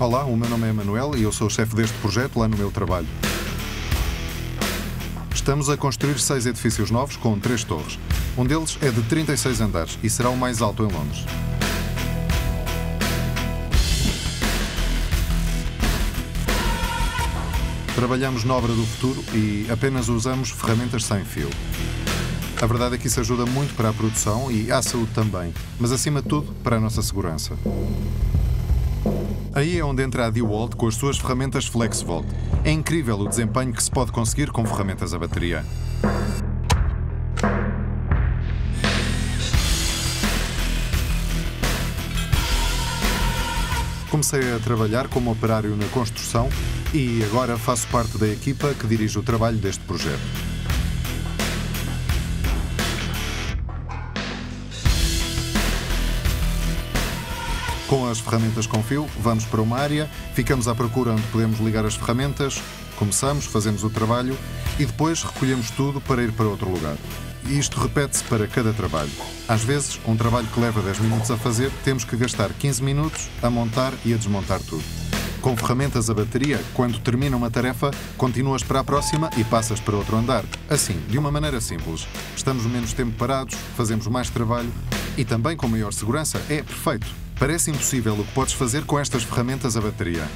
Olá, o meu nome é Manuel e eu sou o chefe deste projeto lá no meu trabalho. Estamos a construir seis edifícios novos com três torres. Um deles é de 36 andares e será o mais alto em Londres. Trabalhamos na obra do futuro e apenas usamos ferramentas sem fio. A verdade é que isso ajuda muito para a produção e à saúde também, mas acima de tudo para a nossa segurança. Aí é onde entra a DeWalt com as suas ferramentas FlexVolt. É incrível o desempenho que se pode conseguir com ferramentas a bateria. Comecei a trabalhar como operário na construção e agora faço parte da equipa que dirige o trabalho deste projeto. Com as ferramentas com fio, vamos para uma área, ficamos à procura onde podemos ligar as ferramentas, começamos, fazemos o trabalho e depois recolhemos tudo para ir para outro lugar. E isto repete-se para cada trabalho. Às vezes, um trabalho que leva 10 minutos a fazer, temos que gastar 15 minutos a montar e a desmontar tudo. Com ferramentas a bateria, quando termina uma tarefa, continuas para a próxima e passas para outro andar. Assim, de uma maneira simples. Estamos menos tempo parados, fazemos mais trabalho e também com maior segurança. É perfeito. Parece impossível o que podes fazer com estas ferramentas a bateria.